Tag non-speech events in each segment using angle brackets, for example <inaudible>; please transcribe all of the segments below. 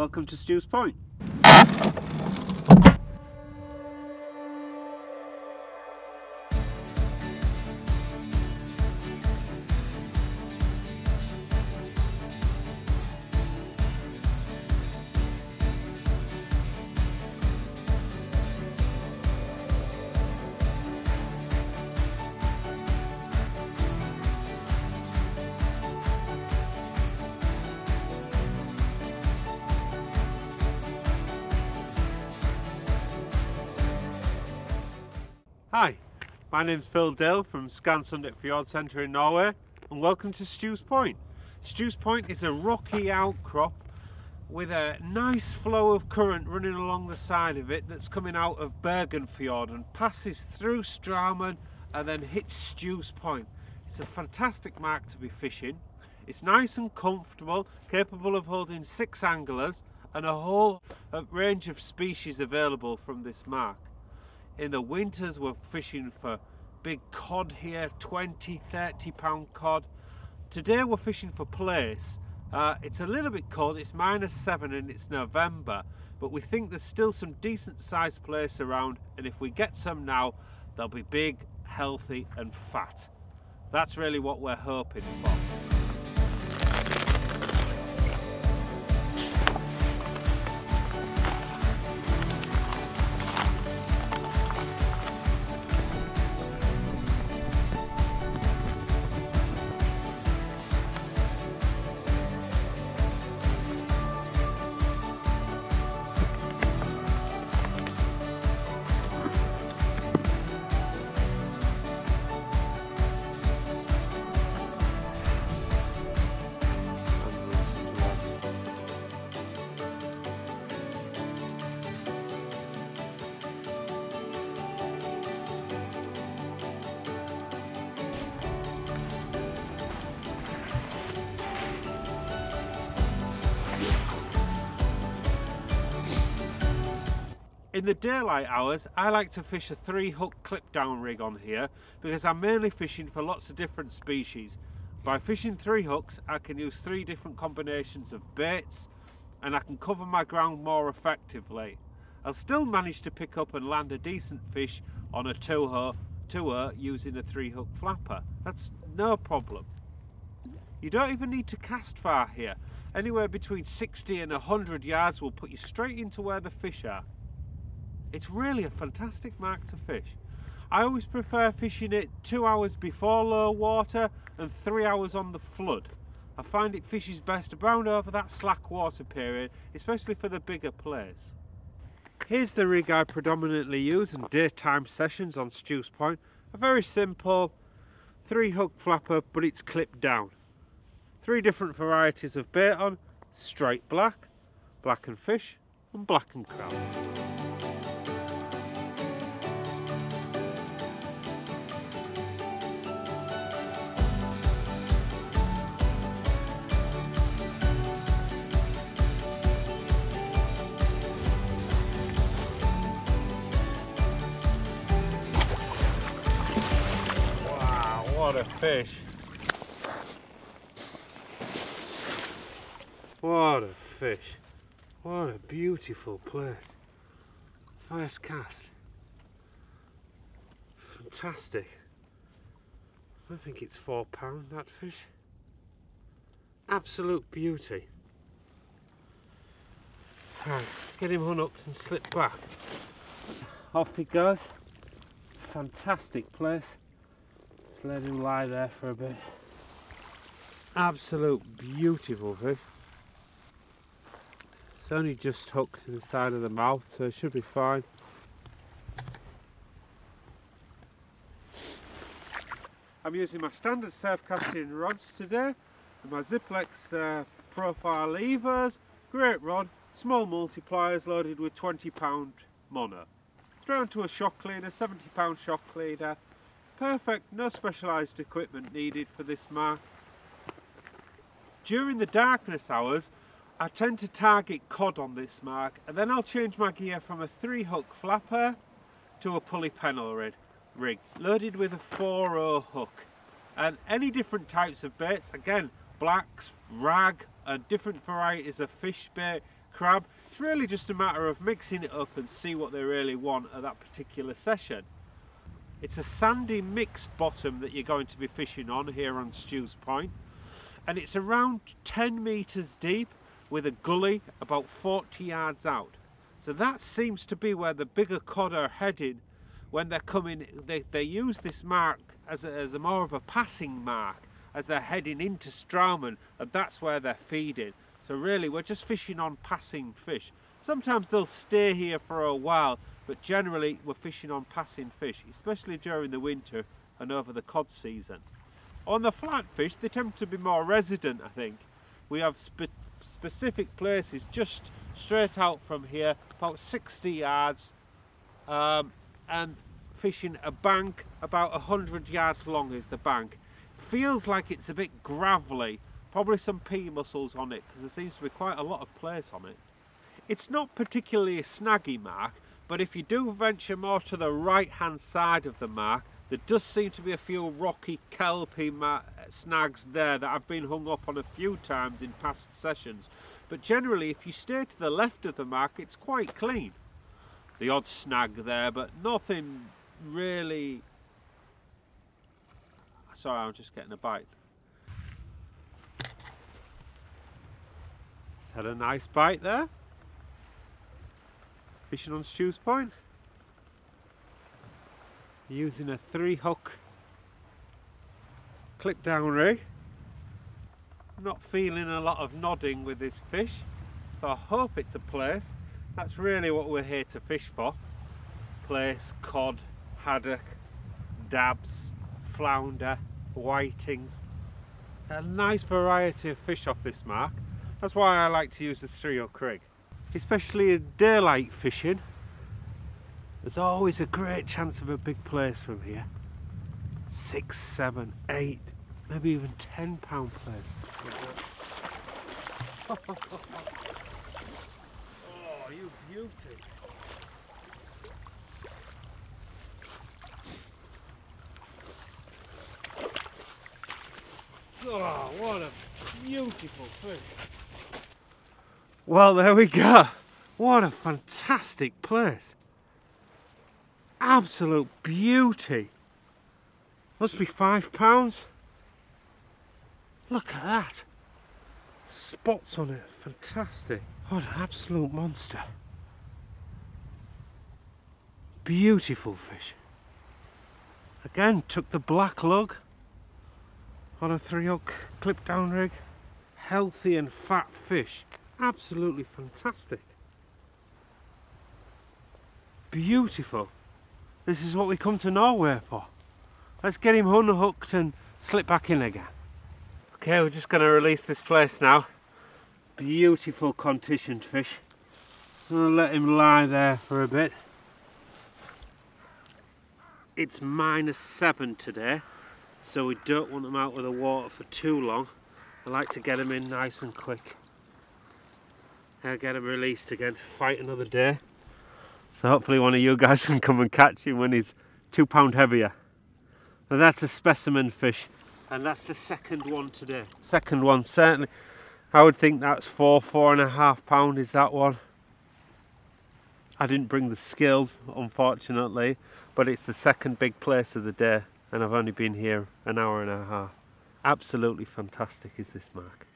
Welcome to Stu's Point. Hi, my name's Phill Dale from Skarnsundet Fjord Centre in Norway and welcome to Stu's Point. Stu's Point is a rocky outcrop with a nice flow of current running along the side of it that's coming out of Bergen Fjord and passes through Straumen and then hits Stu's Point. It's a fantastic mark to be fishing. It's nice and comfortable, capable of holding six anglers and a whole range of species available from this mark. In the winters we're fishing for big cod here, 20, 30 pound cod. Today we're fishing for plaice. Uh, it's a little bit cold, it's minus seven and it's November, but we think there's still some decent sized plaice around and if we get some now, they'll be big, healthy and fat. That's really what we're hoping for. In the daylight hours, I like to fish a three hook clip down rig on here because I'm mainly fishing for lots of different species. By fishing three hooks, I can use three different combinations of baits and I can cover my ground more effectively. I'll still manage to pick up and land a decent fish on a two hook tour using a three hook flapper. That's no problem. You don't even need to cast far here. Anywhere between 60 and 100 yards will put you straight into where the fish are. It's really a fantastic mark to fish. I always prefer fishing it two hours before low water and three hours on the flood. I find it fishes best around over that slack water period, especially for the bigger plaice. Here's the rig I predominantly use in daytime sessions on Stu's Point. A very simple three hook flapper, but it's clipped down. Three different varieties of bait on, straight black, black and fish, and black and crab. What a fish. What a fish. What a beautiful plaice. First cast. Fantastic. I think it's four pound that fish. Absolute beauty. Right, let's get him unhooked and slip back. Off he goes. Fantastic place. Just let him lie there for a bit. Absolute beautiful fish. It's only just hooked to the side of the mouth, so it should be fine. I'm using my standard surf casting rods today, and my Zziplex uh, profile levers, great rod, small multipliers loaded with 20 pound mono. Thrown to a shock leader, 70 pound shock leader, Perfect, no specialised equipment needed for this mark. During the darkness hours, I tend to target cod on this mark and then I'll change my gear from a three hook flapper to a pulley pennel rig, rig loaded with a 4 hook. And any different types of baits, again, blacks, rag, and different varieties of fish bait, crab. It's really just a matter of mixing it up and see what they really want at that particular session. It's a sandy mixed bottom that you're going to be fishing on here on Stu's Point and it's around 10 metres deep with a gully about 40 yards out. So that seems to be where the bigger cod are heading when they're coming. They, they use this mark as a, as a more of a passing mark as they're heading into Straumen and that's where they're feeding. So really we're just fishing on passing fish. Sometimes they'll stay here for a while but generally we're fishing on passing fish especially during the winter and over the cod season. On the flatfish they tend to be more resident I think. We have spe specific places just straight out from here about 60 yards um, and fishing a bank about 100 yards long is the bank feels like it's a bit gravelly probably some pea mussels on it because there seems to be quite a lot of plaice on it it's not particularly a snaggy mark but if you do venture more to the right hand side of the mark there does seem to be a few rocky kelpie snags there that I've been hung up on a few times in past sessions. But generally if you stay to the left of the mark it's quite clean. The odd snag there but nothing really. Sorry I'm just getting a bite. Had a nice bite there fishing on Stu's Point. Using a three hook clip down rig not feeling a lot of nodding with this fish so I hope it's a plaice. That's really what we're here to fish for. Plaice, cod, haddock, dabs, flounder, whitings. A nice variety of fish off this mark. That's why I like to use the three hook rig especially in daylight fishing there's always a great chance of a big plaice from here six, seven, eight maybe even 10 pound plaice oh, you beauty. Oh, what a beautiful fish. Well, there we go. What a fantastic plaice. Absolute beauty. Must be five pounds. Look at that. Spots on it, fantastic. What an absolute monster. Beautiful fish. Again, took the black lug on a three hook clip down rig. Healthy and fat fish. Absolutely fantastic. Beautiful. This is what we come to Norway for. Let's get him unhooked and slip back in again. Okay, we're just going to release this plaice now. Beautiful conditioned fish. I'm going to let him lie there for a bit. It's minus seven today, so we don't want them out of the water for too long. I like to get them in nice and quick. I'll get him released again to fight another day. So hopefully one of you guys <laughs> can come and catch him when he's two pound heavier. Now that's a specimen fish and that's the second one today. Second one, certainly. I would think that's four, four and a half pound is that one. I didn't bring the scales, unfortunately, but it's the second big plaice of the day, and I've only been here an hour and a half. Absolutely fantastic is this mark.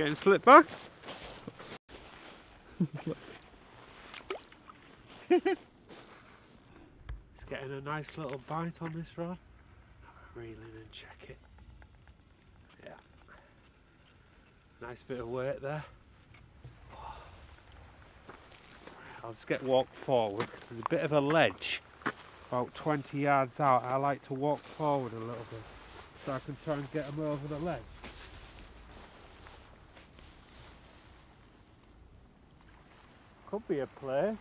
Getting slipped back. <laughs> it's getting a nice little bite on this rod. Reel in and check it. Yeah. Nice bit of weight there. Oh. I'll just get walked forward because there's a bit of a ledge about 20 yards out. I like to walk forward a little bit so I can try and get them over the ledge. Could be a plaice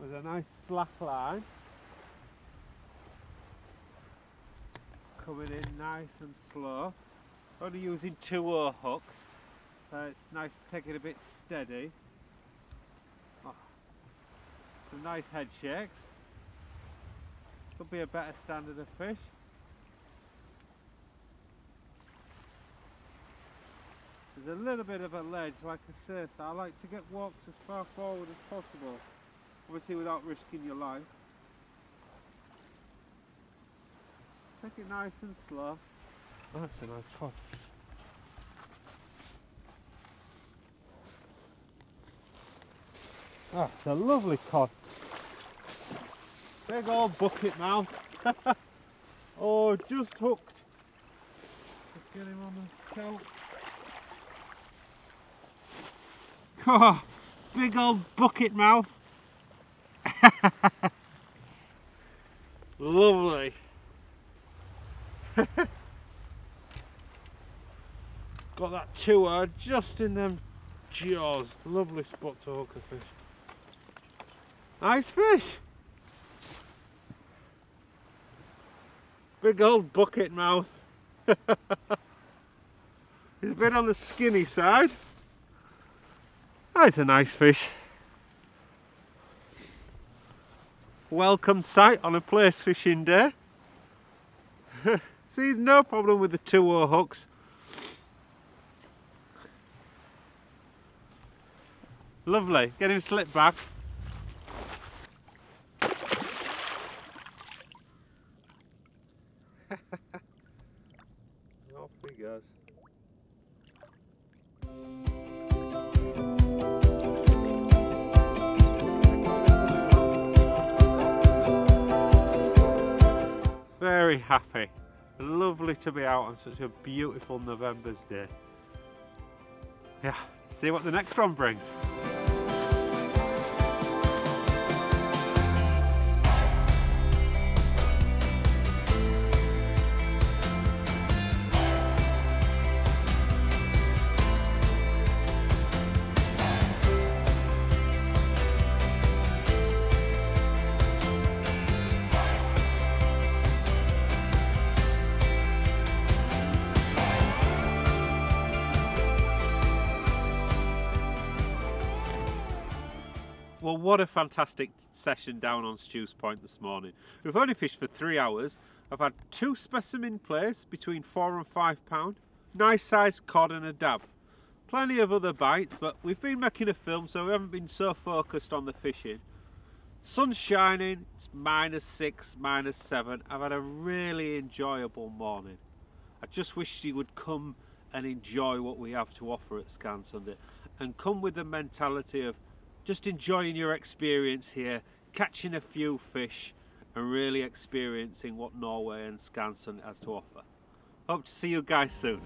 with a nice slack line coming in nice and slow. Only using two oar hooks so it's nice to take it a bit steady. Oh, some nice head shakes. Could be a better standard of fish. There's a little bit of a ledge, like I say, so I like to get walks as far forward as possible. Obviously without risking your life. Take it nice and slow. Oh, that's a nice cod. That's a lovely cod. Big old bucket mouth. <laughs> oh, just hooked. Let's get him on the kelp. Oh, big old bucket mouth. <laughs> Lovely. <laughs> Got that tour just in them jaws. Lovely spot to hook a fish. Nice fish. Big old bucket mouth. <laughs> He's a bit on the skinny side. Ah, That's a nice fish. Welcome sight on a plaice fishing day. <laughs> See, no problem with the two oar hooks. Lovely, get him slipped back. <laughs> Off he goes. Very happy. Lovely to be out on such a beautiful November's day. Yeah, see what the next one brings. What a fantastic session down on Stu's Point this morning. We've only fished for three hours. I've had two specimen plaice between four and five pound, nice sized cod and a dab. Plenty of other bites, but we've been making a film, so we haven't been so focused on the fishing. Sun's shining, it's minus six, minus seven. I've had a really enjoyable morning. I just wish you would come and enjoy what we have to offer at Skarnsundet and come with the mentality of just enjoying your experience here, catching a few fish and really experiencing what Norway and Skansen has to offer. Hope to see you guys soon.